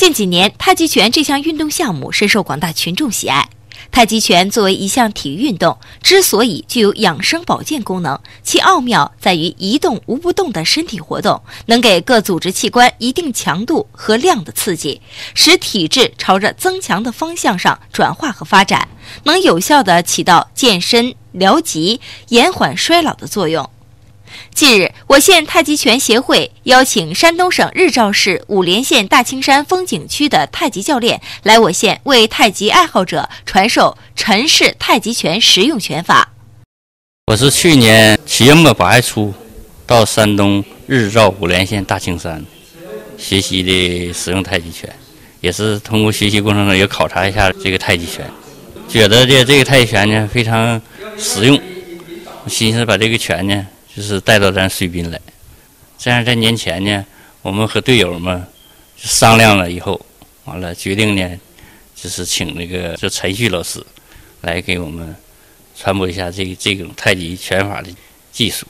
近几年，太极拳这项运动项目深受广大群众喜爱。太极拳作为一项体育运动，之所以具有养生保健功能，其奥妙在于一动无不动的身体活动，能给各组织器官一定强度和量的刺激，使体质朝着增强的方向上转化和发展，能有效地起到健身、疗疾、延缓衰老的作用。近日，我县太极拳协会邀请山东省日照市五莲县大青山风景区的太极教练来我县为太极爱好者传授陈氏太极拳实用拳法。我是去年七月末八月初到山东日照五莲县大青山学习的实用太极拳，也是通过学习过程中也考察一下这个太极拳，觉得这这个太极拳呢非常实用，寻思把这个拳呢。就是带到咱水滨来，这样在年前呢，我们和队友们商量了以后，完了决定呢，就是请那个这陈旭老师来给我们传播一下这这种太极拳法的技术。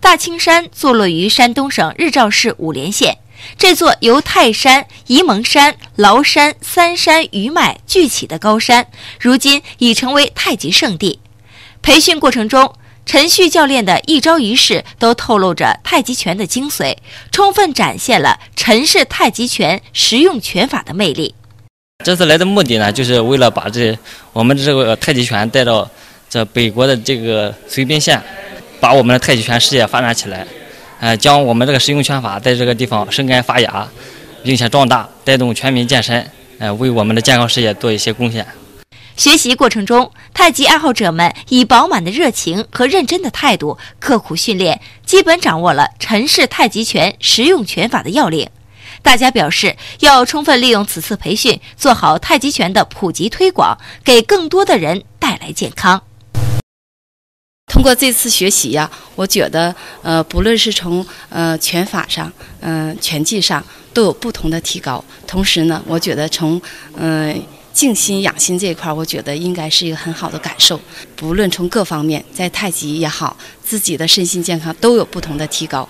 大青山坐落于山东省日照市五莲县，这座由泰山、沂蒙山、崂山三山余脉聚起的高山，如今已成为太极圣地。培训过程中。陈旭教练的一招一式都透露着太极拳的精髓，充分展现了陈氏太极拳实用拳法的魅力。这次来的目的呢，就是为了把这我们这个太极拳带到这北国的这个绥滨县，把我们的太极拳事业发展起来，呃，将我们这个实用拳法在这个地方生根发芽，并且壮大，带动全民健身，呃，为我们的健康事业做一些贡献。学习过程中，太极爱好者们以饱满的热情和认真的态度，刻苦训练，基本掌握了陈氏太极拳实用拳法的要领。大家表示，要充分利用此次培训，做好太极拳的普及推广，给更多的人带来健康。通过这次学习呀，我觉得，呃，不论是从呃拳法上，嗯，拳技上，都有不同的提高。同时呢，我觉得从，嗯。静心养心这一块，我觉得应该是一个很好的感受。不论从各方面，在太极也好，自己的身心健康都有不同的提高。